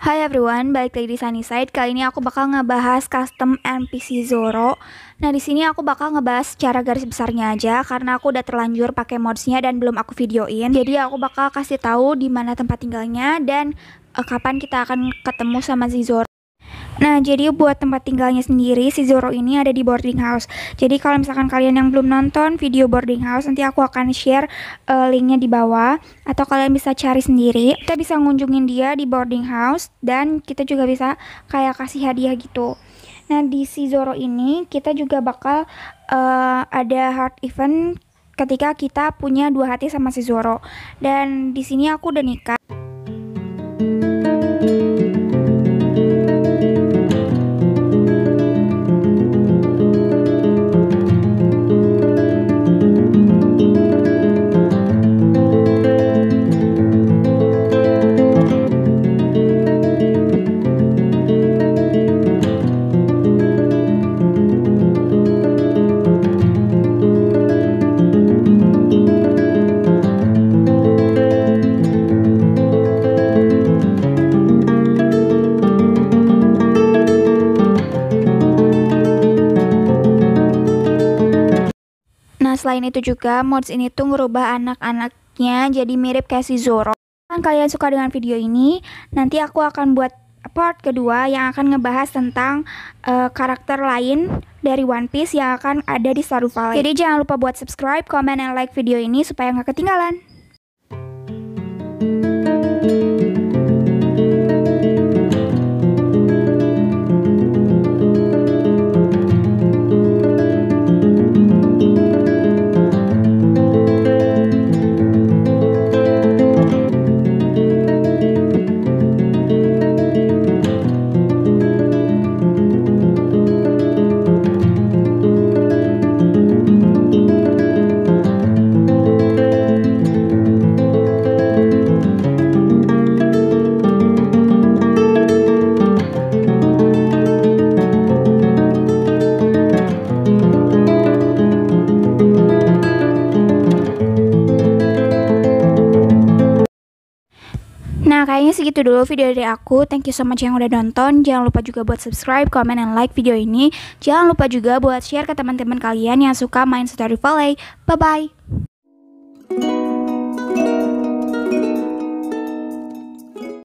Hai everyone, balik lagi di Sunnyside. Kali ini aku bakal ngebahas custom NPC Zoro. Nah, di sini aku bakal ngebahas secara garis besarnya aja karena aku udah terlanjur pakai modsnya dan belum aku videoin. Jadi aku bakal kasih tahu di mana tempat tinggalnya dan uh, kapan kita akan ketemu sama si Zoro. Nah, jadi buat tempat tinggalnya sendiri, si Zoro ini ada di boarding house. Jadi kalau misalkan kalian yang belum nonton video boarding house, nanti aku akan share uh, linknya di bawah. Atau kalian bisa cari sendiri. Kita bisa ngunjungin dia di boarding house, dan kita juga bisa kayak kasih hadiah gitu. Nah, di si Zoro ini, kita juga bakal uh, ada heart event ketika kita punya dua hati sama si Zoro. Dan di sini aku udah nikah. Selain itu juga mods ini tuh ngerubah anak-anaknya jadi mirip kayak si Zoro. Kan kalian suka dengan video ini, nanti aku akan buat part kedua yang akan ngebahas tentang uh, karakter lain dari One Piece yang akan ada di Stardew Valley. Jadi jangan lupa buat subscribe, comment, dan like video ini supaya nggak ketinggalan. Nah, kayaknya segitu dulu video dari aku. Thank you so much yang udah nonton. Jangan lupa juga buat subscribe, comment, dan like video ini. Jangan lupa juga buat share ke teman-teman kalian yang suka main Stardew Valley. Bye-bye!